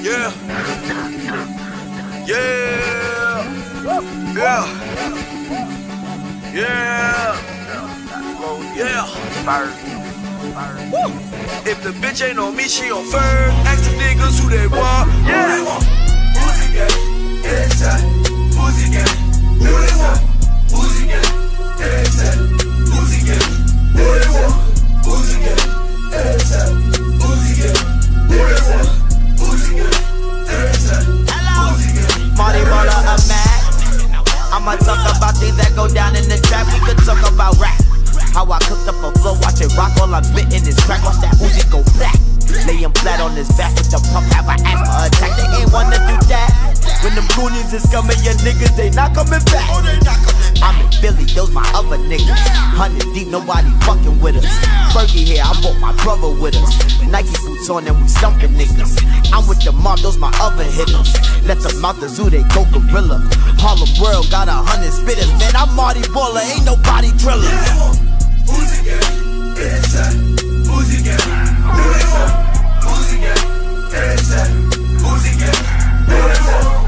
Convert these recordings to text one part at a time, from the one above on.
Yeah. Yeah. Yeah. Yeah. Oh, yeah. Woo. If the bitch ain't on me, she on fur. Ask the niggas who they want. Yeah. Who they want? Pussy gang. Inside. Philly, those my other niggas. Hundred deep, nobody fucking with us. Fergie here, I brought my brother with us. Nike boots on and we stumping niggas. I'm with the mob, those my other hitters. Let them out the zoo, they go gorilla. Harlem World got a hundred spitters. Man, I'm Marty Baller, ain't nobody driller. Pussy gang. Inside. Pussy gang. Who they want? Pussy gang. Inside. Pussy gang. Who they want?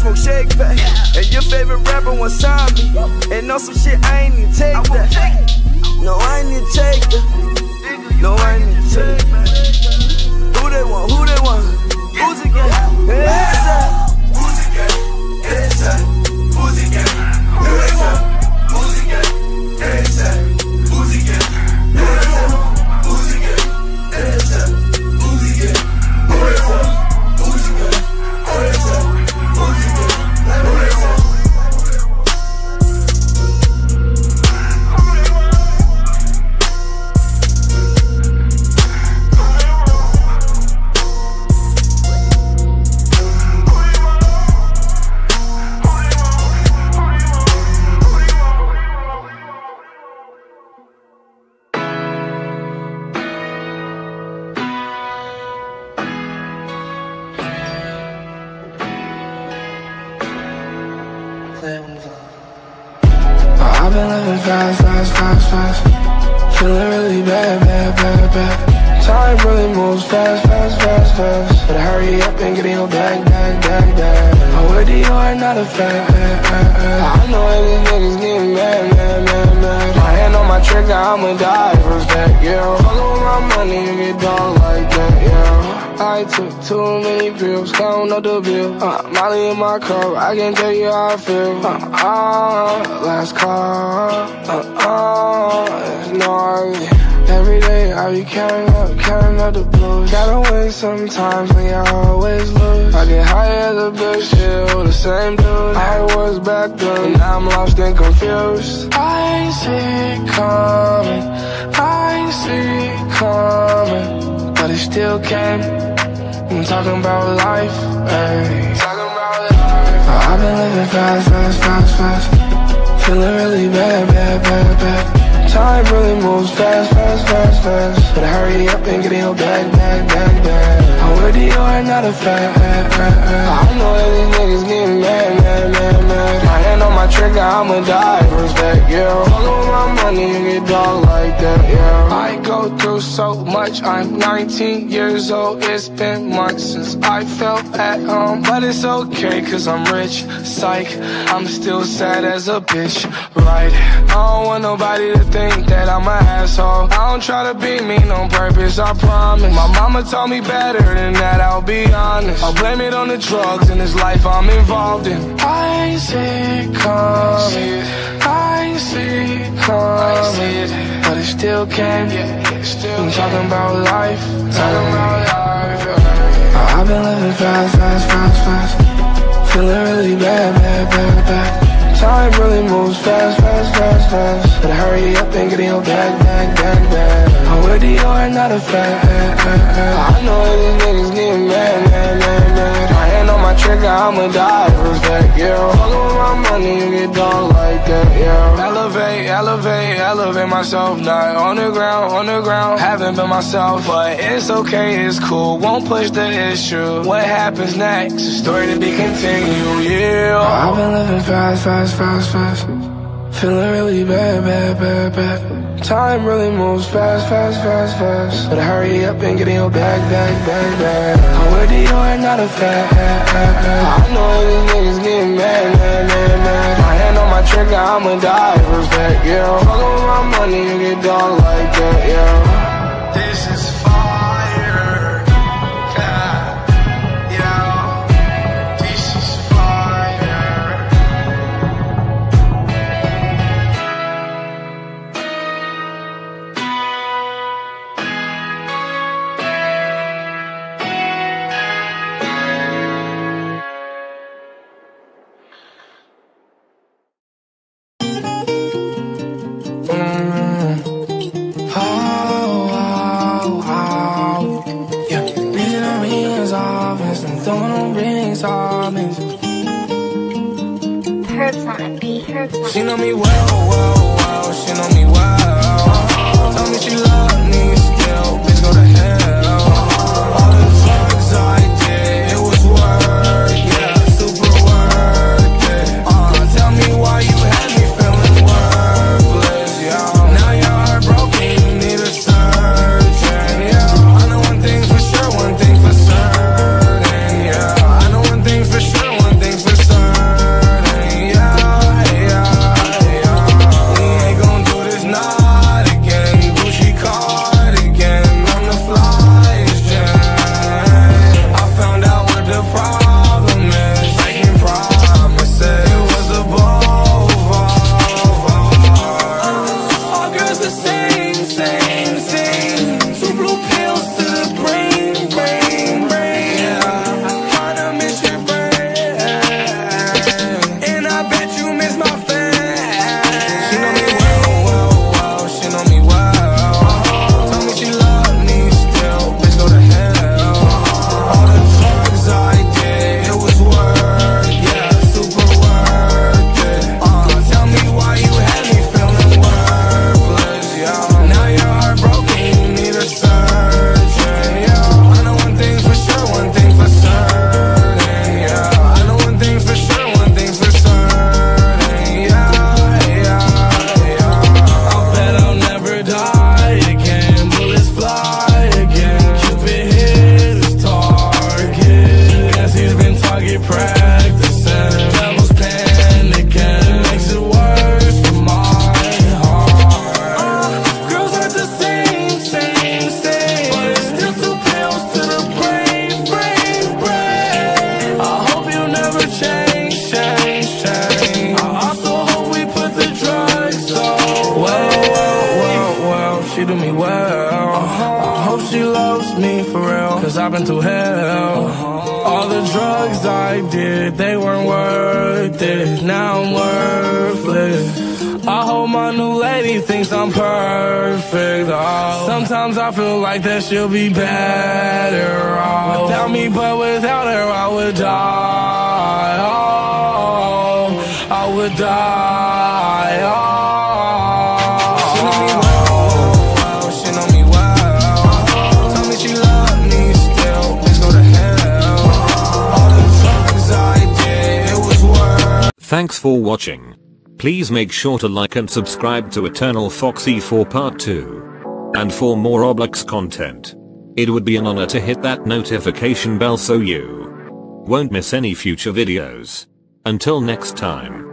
smoke shake back. And your favorite rapper want sign me. And on some shit, I ain't even take that. No, I ain't even take that. No, I ain't even take that. Who they want? Who they want? Who's it get? Inside. Pussy gang. Inside. Pussy I've been living fast, fast, fast, fast. Feeling really bad, bad, bad, bad. Time really moves fast, fast, fast, fast. Better hurry up and get in your bag, bag, bag, bag. Where do you are not a fact. I know that these niggas getting mad, mad, mad, mad. My hand on my trigger, I'ma die first back, yeah. With my money, you get yeah. I took too many pills, count up the bill. Uh, Molly in my cup, I can't tell you how I feel. Uh, uh, last call. Uh, uh, it's no early. Every day I be counting up, counting up the blues. Gotta win sometimes, nigga, I always lose. I get high as a bitch, still the same dude. I was back then, now I'm lost and confused. I see coming, I see coming, but it still came. I'm talking about life, ayy. Talking. Uh, I've been living fast, fast, fast, fast. Feeling really bad, bad, bad, bad. Time really moves fast, fast, fast, fast. Better hurry up and get in your bag, bag, bag, bag. I'm with you are not a fact. I know that these niggas getting mad, mad, mad, mad. My hand on my trigger, I'ma die back, yeah. Fuckin' with my money, you get dog yeah. I go through so much, I'm 19 years old. It's been months since I felt at home. But it's okay, cause I'm rich. Psych, I'm still sad as a bitch, right? I don't want nobody to think that I'm an asshole. I don't try to be mean on purpose, I promise. My mama taught me better than that, I'll be honest. I'll blame it on the drugs in this life I'm involved in. I see it coming. I see it coming. But it still came. I'm talking about life. Talking about life. I've been living fast, fast, fast, fast. Feeling really bad, bad, bad, bad. Time really moves fast, fast, fast, fast. But hurry up and get in your bag, bag, bag, bag. I'm with you are not a fact. I know these niggas getting mad, mad, mad, mad. Hand on my trigger, I'ma die for respect, yeah. Fuckin' with my money, you get done like that, yeah. Elevate, elevate, elevate myself. Not on the ground, on the ground. Haven't been myself, but it's okay, it's cool. Won't push the issue. What happens next? A story to be continued, yeah. I've been living fast, fast, fast, fast. Feeling really bad, bad, bad, bad. Time really moves fast, fast, fast, fast. But hurry up and get in your bag, bag, bag, bag. I'm with you not a fact. I know these niggas getting mad, mad, mad, mad. My hand on my trigger, I'ma die for respect, yeah. Fuckin' with my money, you get done like that, yeah. She know me well, well, well. She know me well. Tell me she love I hope she loves me for real. Cause I've been through hell. All the drugs I did, they weren't worth it. Now I'm worthless. I hope my new lady thinks I'm perfect. Oh. Sometimes I feel like that she'll be better off without me, but without her I would die. Oh, I would die. Thanks for watching. Please make sure to like and subscribe to Eternal Foxy for part 2. And for more Roblox content. It would be an honor to hit that notification bell so you won't miss any future videos. Until next time.